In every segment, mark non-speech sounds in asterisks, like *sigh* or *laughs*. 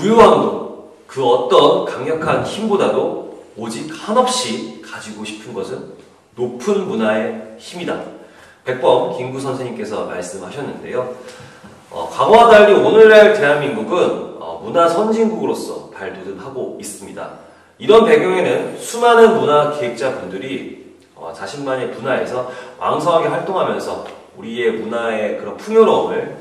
부유함도 그 어떤 강력한 힘보다도 오직 한없이 가지고 싶은 것은 높은 문화의 힘이다. 백범 김구 선생님께서 말씀하셨는데요. 어, 과거와 달리 오늘날 대한민국은 어, 문화 선진국으로서 발돋움하고 있습니다. 이런 배경에는 수많은 문화 기획자분들이 어, 자신만의 분야에서 왕성하게 활동하면서 우리의 문화의 그런 풍요로움을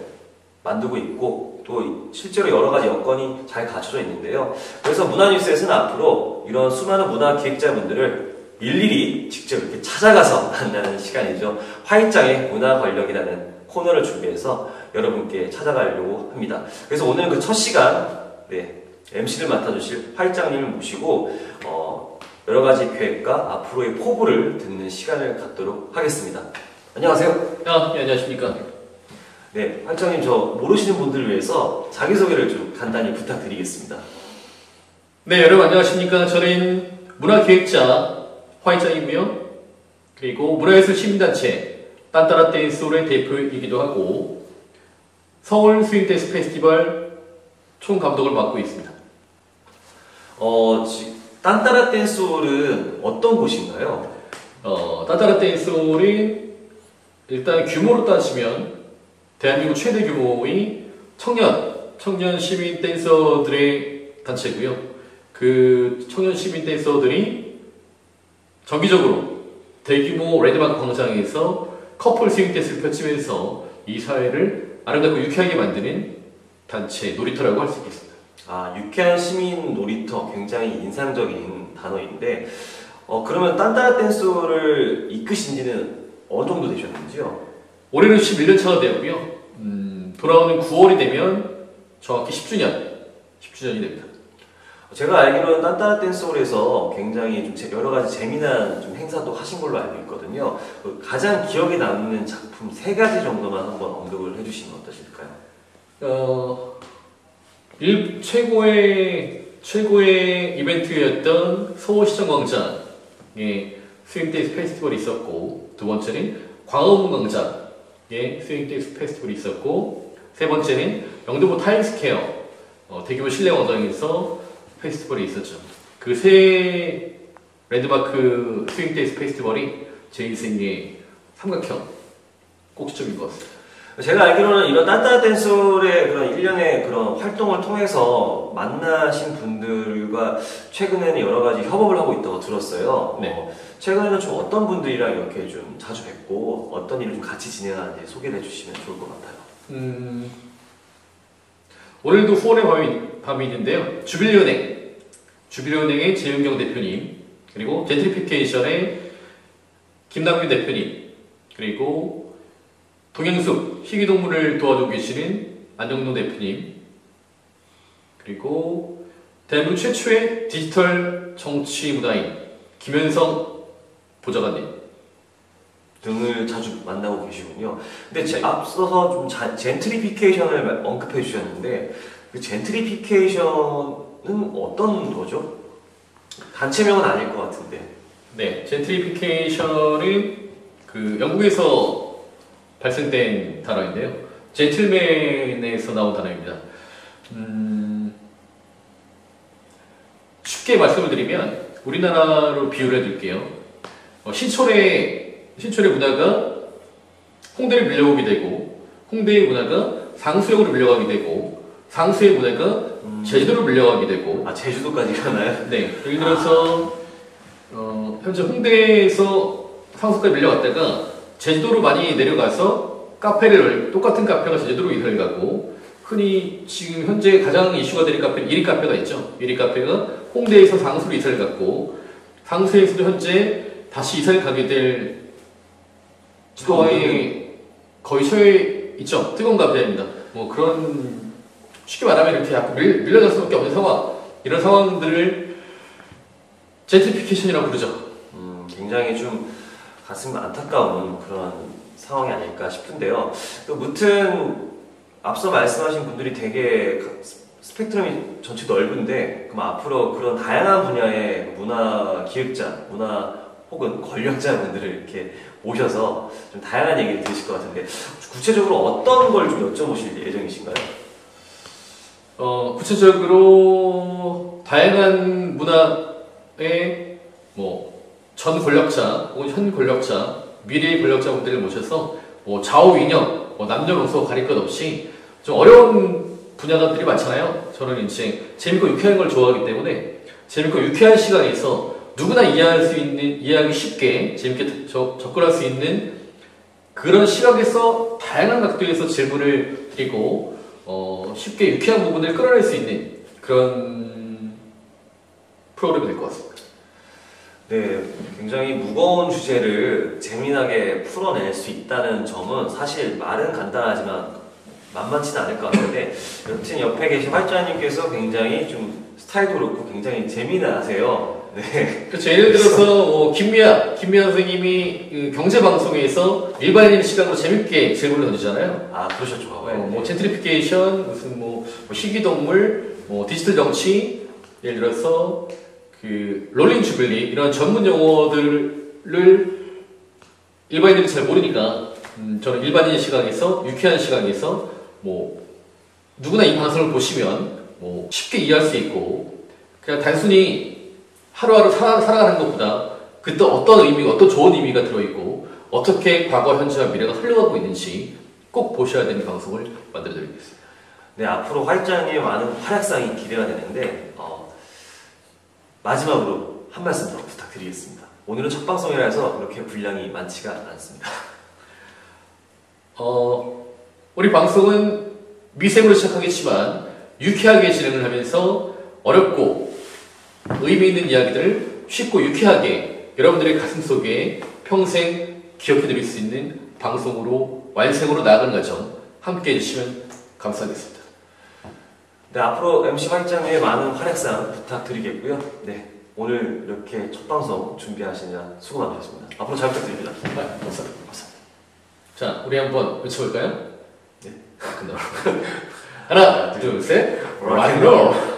만들고 있고 또 실제로 여러 가지 여건이 잘 갖춰져 있는데요. 그래서 문화뉴스에서는 앞으로 이런 수많은 문화 기획자분들을 일일이 직접 이렇게 찾아가서 *laughs* 만나는 시간이죠. 화이장의 문화 권력이라는 코너를 준비해서 여러분께 찾아가려고 합니다. 그래서 오늘 그 첫 시간 네, MC를 맡아주실 화이장님을 모시고 어, 여러 가지 계획과 앞으로의 포부를 듣는 시간을 갖도록 하겠습니다. 안녕하세요. 아, 예, 안녕하십니까. 네, 화이장님 저 모르시는 분들을 위해서 자기소개를 좀 간단히 부탁드리겠습니다. 네, 여러분 안녕하십니까. 저는 문화기획자 화이장이고요. 그리고 문화예술 시민단체 딴따라 댄스홀의 대표이기도 하고 서울 스윙댄스 페스티벌 총감독을 맡고 있습니다. 어, 지, 딴따라 댄스홀은 어떤 곳인가요? 어, 딴따라 댄스홀이 일단 규모로 따지면 대한민국 최대 규모의 청년, 청년 시민 댄서들의 단체고요. 그 청년 시민 댄서들이 정기적으로 대규모 랜드마크 광장에서 커플 스윙 댄스를 펼치면서 이 사회를 아름답고 유쾌하게 만드는 단체 놀이터라고 할 수 있겠습니다. 아, 유쾌한 시민 놀이터 굉장히 인상적인 단어인데, 어, 그러면 딴따라 댄스를 이끄신 지는 어느 정도 되셨는지요? 올해는 11년 차가 되었고요. 음, 돌아오는 9월이 되면 정확히 10주년, 10주년이 됩니다. 제가 알기로는 딴따라 댄스홀에서 굉장히 좀 제- 여러 가지 재미난 좀 행사도 하신 걸로 알고 있거든요. 그 가장 기억에 남는 작품 세 가지 정도만 한번 언급을 해주시면 어떠실까요? 어, 일 최고의 최고의 이벤트였던 서울시청광장에 스윙댄스 페스티벌이 있었고 두 번째는 광화문 광장 에 스윙댄스 페스티벌이 있었고 세 번째는 영등포 타임스퀘어 어, 대규모 실내 광장에서 페스티벌이 있었죠. 그 세 랜드마크 스윙댄스 페스티벌이 제 인생의 삼각형 꼭지점인 것 같습니다. 제가 알기로는 이런 딴따라 댄스홀의 그런 일련의 그런 활동을 통해서 만나신 분들과 최근에는 여러 가지 협업을 하고 있다고 들었어요. 네. 어, 최근에는 좀 어떤 분들이랑 이렇게 좀 자주 뵙고 어떤 일을 좀 같이 진행하는지 소개를 해주시면 좋을 것 같아요. 음, 오늘도 후원의 밤이, 밤이 있는데요. 주빌리은행, 주빌리은행의 재윤경 대표님, 그리고 젠트리피케이션의 김남규 대표님, 그리고 동행숙 희귀동물을 도와주고 계시는 안정노 대표님, 그리고 대한민국 최초의 디지털 정치 문화인 김현성 보좌관님, 등을 자주 만나고 계시군요. 근데 제 앞서서 좀 자- 젠트리피케이션을 말- 언급해 주셨는데 그 젠트리피케이션은 어떤 거죠? 단체명은 아닐 것 같은데. 네, 젠트리피케이션은 그 영국에서 발생된 단어인데요. 젠틀맨에서 나온 단어입니다. 음, 쉽게 말씀을 드리면 우리나라로 비유를 해드릴게요. 어, 신촌의 신촌의 문화가 홍대를 밀려오게 되고 홍대의 문화가 상수역으로 밀려가게 되고 상수의 문화가 음, 제주도로 밀려가게 되고 아 제주도까지 가나요? 네, 예를 들어서 어, 현재 홍대에서 상수까지 밀려갔다가 제주도로 많이 내려가서 카페를 똑같은 카페가 제주도로 이사를 가고 흔히 지금 현재 가장 이슈가 되는 카페는 1위 카페가 있죠. 1위 카페가 홍대에서 상수로 이사를 갔고 상수에서도 현재 다시 이사를 가게 될 거의 거의 처해 있죠. 뜨거운 카페입니다. 뭐 그런 쉽게 말하면 이렇게 약간 밀, 밀려날 수밖에 없는 상황 이런 상황들을 젠트리피케이션이라고 부르죠. 음, 굉장히 좀 가슴 안타까운 그런 상황이 아닐까 싶은데요. 또 무튼 앞서 말씀하신 분들이 되게 가- 스펙트럼이 전체 넓은데 그럼 앞으로 그런 다양한 분야의 문화 기획자, 문화 혹은 권력자분들을 이렇게 모셔서 좀 다양한 얘기를 들으실 것 같은데 구체적으로 어떤 걸 좀 여쭤보실 예정이신가요? 어, 구체적으로 다양한 문화의 뭐 전 권력자 혹은 현 권력자, 미래의 권력자분들을 모셔서 뭐 좌우 이념, 뭐 남녀노소 가릴 것 없이 좀 어려운 분야들이 많잖아요. 저는 이제 재밌고 유쾌한 걸 좋아하기 때문에 재밌고 유쾌한 시간에서 누구나 이해할 수 있는 이해하기 쉽게 재밌게 접- 접근할 수 있는 그런 시각에서 다양한 각도에서 질문을 드리고 어, 쉽게 유쾌한 부분을 끌어낼 수 있는 그런 프로그램이 될 것 같습니다. 네, 굉장히 무거운 주제를 재미나게 풀어낼 수 있다는 점은 사실 말은 간단하지만 만만치는 않을 것 같은데 여튼 옆에 계신 활자님께서 굉장히 좀 스타일도 그렇고 굉장히 재미나세요. 네, 그렇죠. 예를 들어서 뭐 김미아, 김미아 선생님이 그 경제 방송에서 일반인 시각으로 재밌게 질문을 던지잖아요. 아 그러셨죠, 어, 과거에. 뭐 젠트리피케이션, 무슨 뭐, 뭐 희귀동물, 뭐 디지털 정치, 예를 들어서 그 롤링 주빌리 이런 전문 용어들을 일반인들이 잘 모르니까 음, 저는 일반인 시각에서 유쾌한 시각에서 뭐 누구나 이 방송을 보시면 뭐 쉽게 이해할 수 있고 그냥 단순히 하루하루 살아, 살아가는 것보다 그때 어떤 의미, 어떤 좋은 의미가 들어있고 어떻게 과거, 현재와 미래가 흘러가고 있는지 꼭 보셔야 되는 방송을 만들어 드리겠습니다. 네, 앞으로 활자님의 많은 활약상이 기대가 되는데 어, 마지막으로 한 말씀 더 부탁드리겠습니다. 오늘은 첫 방송이라서 그렇게 분량이 많지가 않습니다. 어, 우리 방송은 미생으로 시작하겠지만 유쾌하게 진행을 하면서 어렵고 의미 있는 이야기들을 쉽고 유쾌하게 여러분들의 가슴 속에 평생 기억해 드릴 수 있는 방송으로 완성으로 나아가는 과정 함께 해주시면 감사하겠습니다. 네, 앞으로 MC 활장님의 많은 활약상 부탁드리겠고요. 네, 오늘 이렇게 첫 방송 준비하시느라 수고 많으셨습니다. 앞으로 잘 부탁드립니다. 네, 감사합니다. 감사합니다. 자, 우리 한번 외쳐볼까요? 네. 끝나. *laughs* 하나, 둘, 셋. 락앤롤.